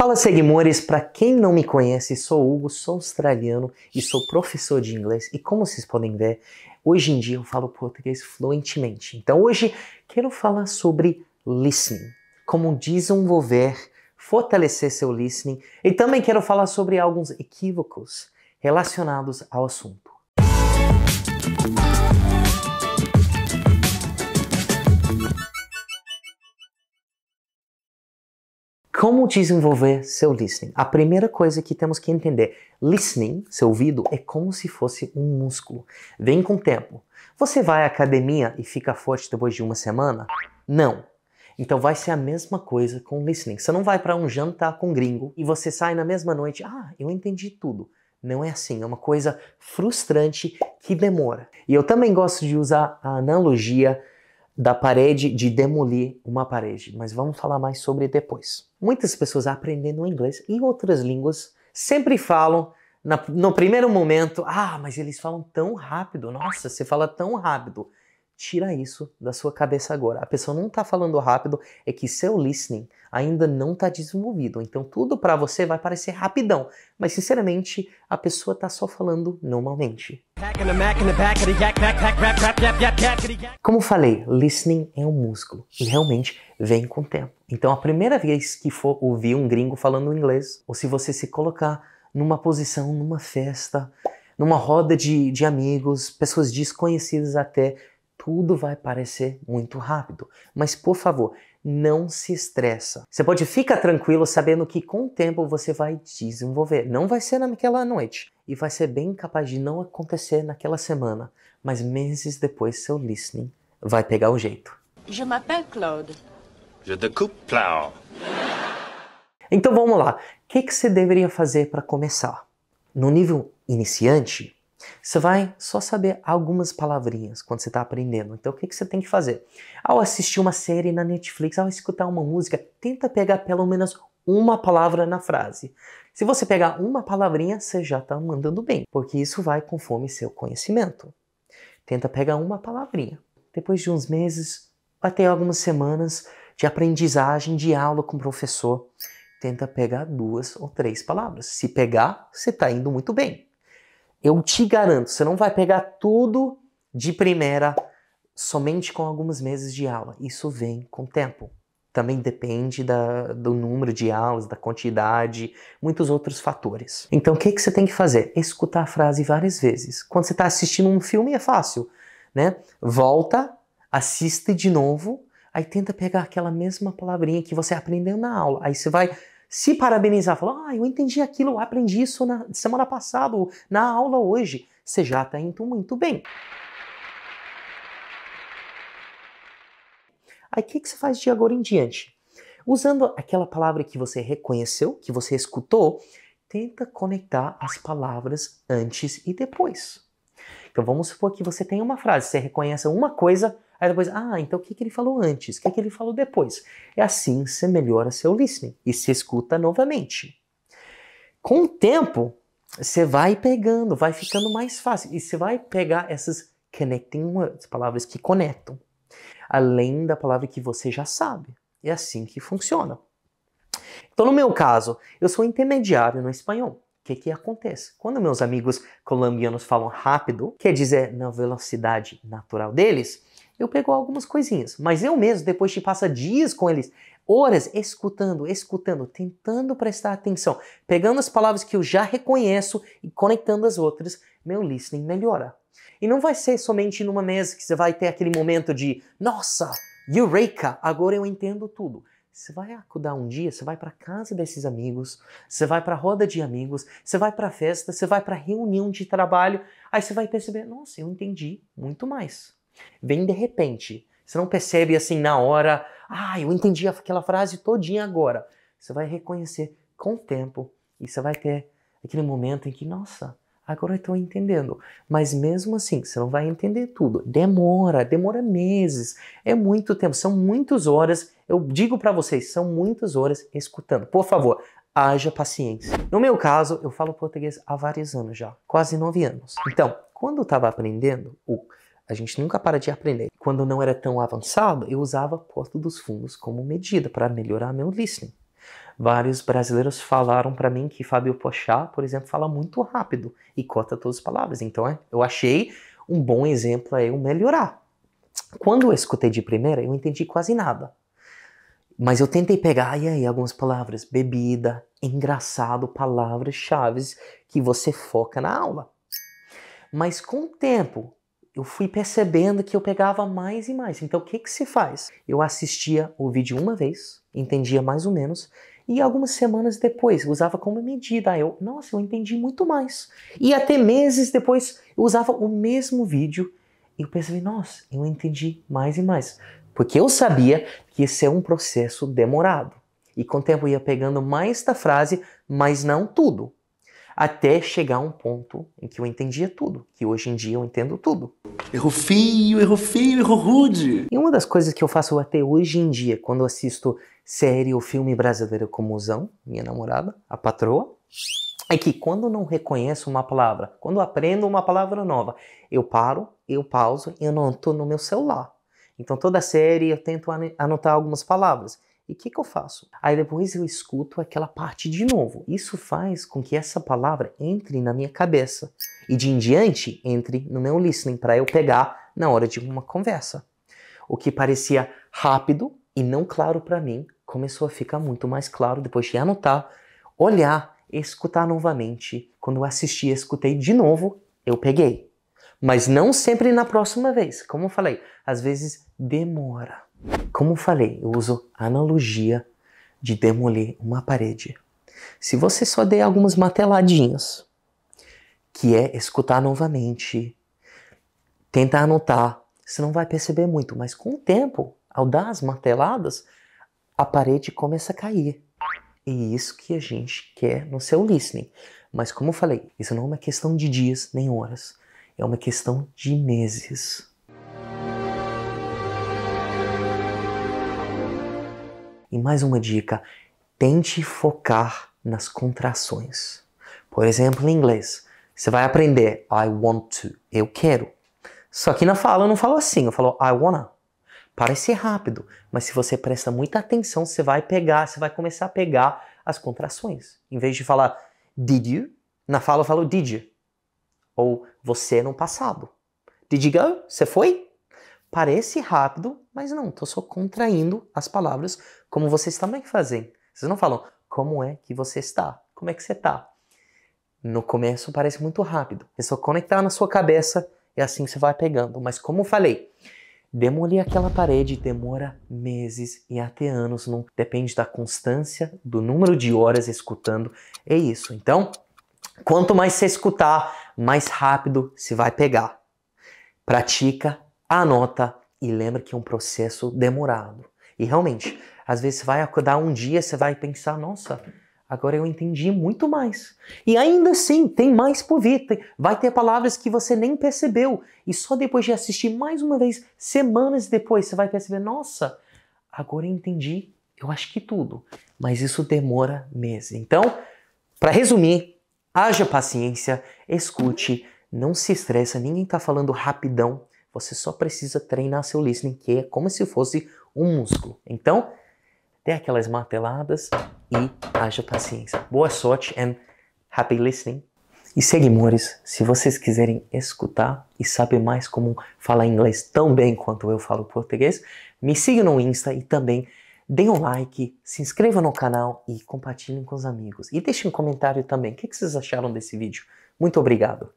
Fala seguimores, para quem não me conhece, sou Hugo, sou australiano e sou professor de inglês. E como vocês podem ver, hoje em dia eu falo português fluentemente. Então hoje quero falar sobre listening, como desenvolver, fortalecer seu listening e também quero falar sobre alguns equívocos relacionados ao assunto. Como desenvolver seu listening? A primeira coisa que temos que entender, listening, seu ouvido, é como se fosse um músculo. Vem com o tempo. Você vai à academia e fica forte depois de uma semana? Não. Então vai ser a mesma coisa com listening. Você não vai para um jantar com gringo e você sai na mesma noite, ah, eu entendi tudo. Não é assim, é uma coisa frustrante que demora. E eu também gosto de usar a analogia da parede, de demolir uma parede, mas vamos falar mais sobre depois. Muitas pessoas aprendendo inglês e outras línguas sempre falam na, no primeiro momento, ah, mas eles falam tão rápido, nossa, você fala tão rápido. Tira isso da sua cabeça agora. A pessoa não está falando rápido, é que seu listening ainda não está desenvolvido. Então tudo para você vai parecer rapidão, mas sinceramente a pessoa está só falando normalmente. Como falei, listening é um músculo e realmente vem com o tempo. Então a primeira vez que for ouvir um gringo falando inglês, ou se você se colocar numa posição, numa festa, numa roda de, de amigos, pessoas desconhecidas até, tudo vai parecer muito rápido. Mas por favor, não se estressa. Você pode ficar tranquilo sabendo que com o tempo você vai desenvolver. Não vai ser naquela noite e vai ser bem capaz de não acontecer naquela semana, mas meses depois seu listening vai pegar o jeito. Je m'appelle Claude. Je découpe plow. Então vamos lá. O que, que você deveria fazer para começar? No nível iniciante, você vai só saber algumas palavrinhas quando você está aprendendo. Então, o que, que você tem que fazer? Ao assistir uma série na Netflix, ao escutar uma música, tenta pegar pelo menos uma palavra na frase. Se você pegar uma palavrinha, você já está mandando bem, porque isso vai conforme seu conhecimento. Tenta pegar uma palavrinha. Depois de uns meses, vai ter algumas semanas de aprendizagem, de aula com o professor. Tenta pegar duas ou três palavras. Se pegar, você está indo muito bem. Eu te garanto, você não vai pegar tudo de primeira somente com alguns meses de aula. Isso vem com o tempo. Também depende da, do número de aulas, da quantidade, muitos outros fatores. Então, o que, que você tem que fazer? Escutar a frase várias vezes. Quando você está assistindo um filme, é fácil, né? Volta, assiste de novo, aí tenta pegar aquela mesma palavrinha que você aprendeu na aula. Aí você vai se parabenizar, falar, ah, eu entendi aquilo, aprendi isso na semana passada, na aula hoje, você já está indo muito bem. Aí o que, que você faz de agora em diante? Usando aquela palavra que você reconheceu, que você escutou, tenta conectar as palavras antes e depois. Então vamos supor que você tem uma frase, você reconhece uma coisa, Aí depois, ah, então o que, que ele falou antes? O que, que ele falou depois? É assim você melhora seu listening e se escuta novamente. Com o tempo, você vai pegando, vai ficando mais fácil. E você vai pegar essas connecting words, palavras que conectam, além da palavra que você já sabe. É assim que funciona. Então, no meu caso, eu sou intermediário no espanhol. O que, que acontece? Quando meus amigos colombianos falam rápido, quer dizer na velocidade natural deles, eu pego algumas coisinhas. Mas eu mesmo, depois de passar dias com eles, horas escutando, escutando, tentando prestar atenção, pegando as palavras que eu já reconheço e conectando as outras, meu listening melhora. E não vai ser somente numa mesa que você vai ter aquele momento de, nossa, eureka, agora eu entendo tudo. Você vai acordar um dia, você vai para casa desses amigos, você vai para roda de amigos, você vai para festa, você vai para reunião de trabalho, aí você vai perceber, nossa, eu entendi muito mais. Vem de repente. Você não percebe assim na hora, ah, eu entendi aquela frase todinha agora. Você vai reconhecer com o tempo e você vai ter aquele momento em que, nossa, agora eu estou entendendo. Mas mesmo assim, você não vai entender tudo. Demora, demora meses. É muito tempo, são muitas horas. Eu digo para vocês, são muitas horas escutando. Por favor, haja paciência. No meu caso, eu falo português há vários anos já, quase nove anos. Então, quando eu estava aprendendo o a gente nunca para de aprender. Quando não era tão avançado, eu usava Porto dos Fundos como medida para melhorar meu listening. Vários brasileiros falaram para mim que Fábio Pochá, por exemplo, fala muito rápido e corta todas as palavras. Então, é, eu achei um bom exemplo é eu melhorar. Quando eu escutei de primeira, eu entendi quase nada. Mas eu tentei pegar e aí algumas palavras, bebida, engraçado, palavras-chave que você foca na aula. Mas com o tempo, eu fui percebendo que eu pegava mais e mais. Então, o que, que se faz? Eu assistia o vídeo uma vez, entendia mais ou menos, e algumas semanas depois usava como medida. Eu, nossa, eu entendi muito mais. E até meses depois eu usava o mesmo vídeo e eu percebi, nossa, eu entendi mais e mais. Porque eu sabia que esse é um processo demorado. E com o tempo eu ia pegando mais da frase, mas não tudo até chegar a um ponto em que eu entendia tudo, que hoje em dia eu entendo tudo. Errou feio, errou feio, errou rude. E uma das coisas que eu faço até hoje em dia, quando eu assisto série ou filme brasileiro como Zão, minha namorada, a patroa, é que quando não reconheço uma palavra, quando aprendo uma palavra nova, eu paro, eu pauso e anoto no meu celular. Então toda série eu tento anotar algumas palavras. E o que, que eu faço? Aí depois eu escuto aquela parte de novo. Isso faz com que essa palavra entre na minha cabeça e de em diante entre no meu listening para eu pegar na hora de uma conversa. O que parecia rápido e não claro para mim começou a ficar muito mais claro depois de anotar, olhar, escutar novamente. Quando eu assisti e escutei de novo, eu peguei. Mas não sempre na próxima vez. Como eu falei, às vezes demora. Como falei, eu uso analogia de demolir uma parede. Se você só der algumas mateladinhas, que é escutar novamente, tentar anotar, você não vai perceber muito, mas com o tempo, ao dar as marteladas, a parede começa a cair. E isso que a gente quer no seu listening. Mas como falei, isso não é uma questão de dias nem horas, é uma questão de meses. E mais uma dica: tente focar nas contrações. Por exemplo, em inglês, você vai aprender I want to, eu quero. Só que na fala eu não falo assim, eu falo I wanna. Parece rápido, mas se você presta muita atenção, você vai pegar, você vai começar a pegar as contrações. Em vez de falar did you, na fala eu falo did you. Ou você no passado. Did you go? Você foi? Parece rápido, mas não, estou só contraindo as palavras como vocês também fazem. Vocês não falam como é que você está, como é que você está. No começo parece muito rápido, é só conectar na sua cabeça e assim você vai pegando. Mas como falei, demolir aquela parede demora meses e até anos, não depende da constância, do número de horas escutando, é isso. Então, quanto mais você escutar, mais rápido se vai pegar. Pratica anota e lembra que é um processo demorado. E realmente, às vezes vai acordar um dia, você vai pensar, nossa, agora eu entendi muito mais. E ainda assim, tem mais por vir. Vai ter palavras que você nem percebeu. E só depois de assistir mais uma vez, semanas depois, você vai perceber, nossa, agora eu entendi, eu acho que tudo. Mas isso demora meses. Então, para resumir, haja paciência, escute, não se estressa, ninguém está falando rapidão. Você só precisa treinar seu listening, que é como se fosse um músculo. Então, dê aquelas marteladas e haja paciência. Boa sorte and happy listening. E seguimores, se vocês quiserem escutar e saber mais como falar inglês tão bem quanto eu falo português, me sigam no Insta e também deem um like, se inscrevam no canal e compartilhem com os amigos. E deixem um comentário também. O que vocês acharam desse vídeo? Muito obrigado.